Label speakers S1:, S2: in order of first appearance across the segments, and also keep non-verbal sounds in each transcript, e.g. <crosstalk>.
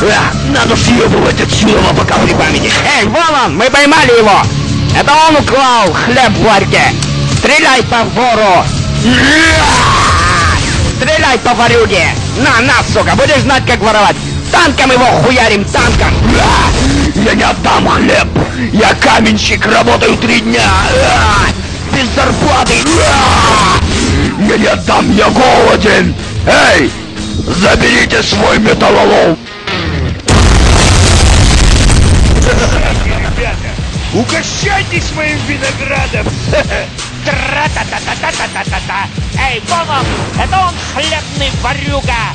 S1: А, надо съебывать отсюда, пока при памяти.
S2: Эй, вон он, мы поймали его! Это он украл хлеб в ларьке! Стреляй по вору! Стреляй по ворюге! На, на, сука, будешь знать, как воровать! Танком его хуярим, танком!
S1: Я не отдам хлеб! Я каменщик, работаю три дня! Без зарплаты! Я не отдам, я голоден! Эй! Заберите свой металлолом!
S3: Угощайтесь моим виноградом! <laughs>
S4: Тра-та-та-та-та-та-та-та! Эй, вон он! Это он, хлебный ворюга!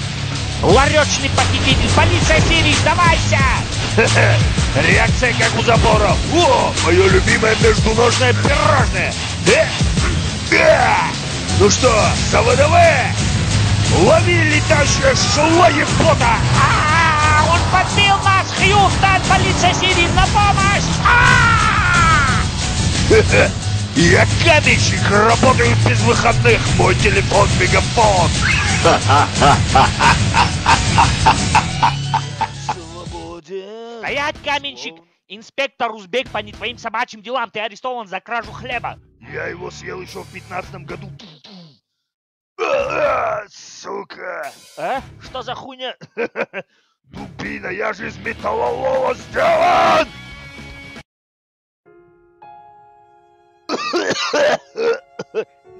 S4: Ларечный похититель! Полиция Сирии, сдавайся! <laughs>
S3: Реакция как у забора. О, мое любимое междуножное пирожное. Э, э. Ну что, СВДВ? Лови летающее шло ебота!
S4: А, он подбил нас! Хьюстон! Полиция Сирии, на помощь! А! <laughs>
S3: Я каменщик, работаю без выходных. Мой телефон мегафон.
S4: Стоять, каменщик! Инспектор Узбек по не твоим собачьим делам. Ты арестован за кражу хлеба.
S3: Я его съел еще в пятнадцатом году. А, Сука!
S4: А? Что за хуйня? <laughs>
S3: Дубина, я же из металлолома сделан!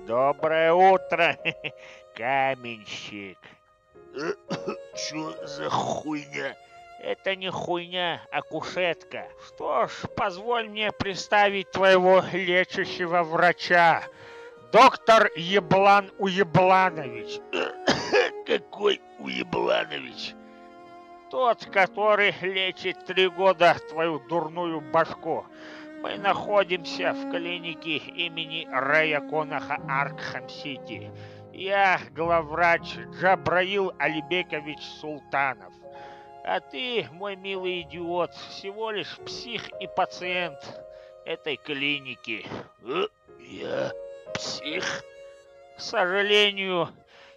S4: Доброе утро, <laughs> каменщик.
S3: Чё за хуйня?
S4: Это не хуйня, а кушетка. Что ж, позволь мне представить твоего лечащего врача. Доктор Еблан Уебланович. <coughs>
S3: Какой Уебланович?
S4: Тот, который лечит три года твою дурную башку. Мы находимся в клинике имени Рэя Конаха Аркхам-Сити. Я главврач Джабраил Алибекович Султанов. А ты, мой милый идиот, всего лишь псих и пациент этой клиники.
S3: Э, Я псих?
S4: К сожалению,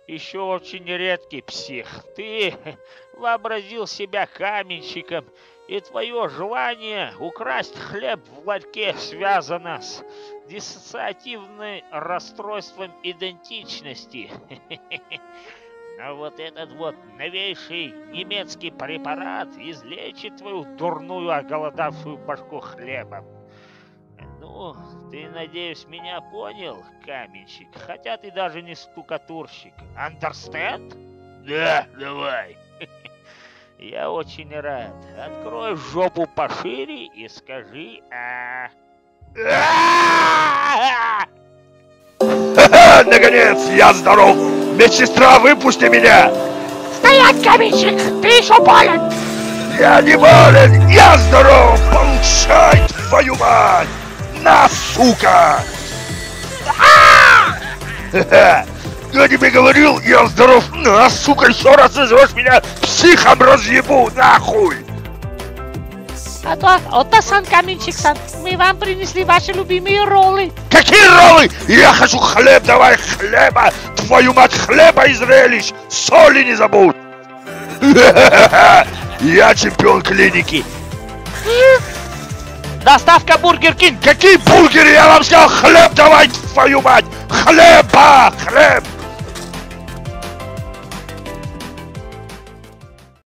S4: еще очень редкий псих. Ты <laughs> вообразил себя каменщиком, и твое желание украсть хлеб в ларьке связано с диссоциативным расстройством идентичности. <laughs> А вот этот вот новейший немецкий препарат излечит твою дурную оголодавшую башку хлебом. Ну, ты, надеюсь, меня понял, каменщик, хотя ты даже не стукатурщик. Understand?
S3: Да, давай. <laughs>
S4: Я очень рад. Открой жопу пошире и скажи а.
S3: Наконец, я здоров! Медсестра, выпусти меня!
S4: Стоять, каменщик! Ты еще болен!
S3: Я не болен, я здоров! Получай, твою мать! На, сука! <laughs> Я тебе говорил, я здоров! На, сука, еще раз назовешь меня психом разъебу, нахуй!
S4: А то, Отто-сан, каменщик-сан, мы вам принесли ваши любимые роллы.
S3: Какие роллы? Я хочу хлеб, давай хлеба! Твою мать, хлеба и зрелищ! Соли не забудь! <laughs> Я чемпион клиники!
S4: Доставка Burger King.
S3: Какие бургеры? Я вам сказал, хлеб давай, твою мать! Хлеба! Хлеб!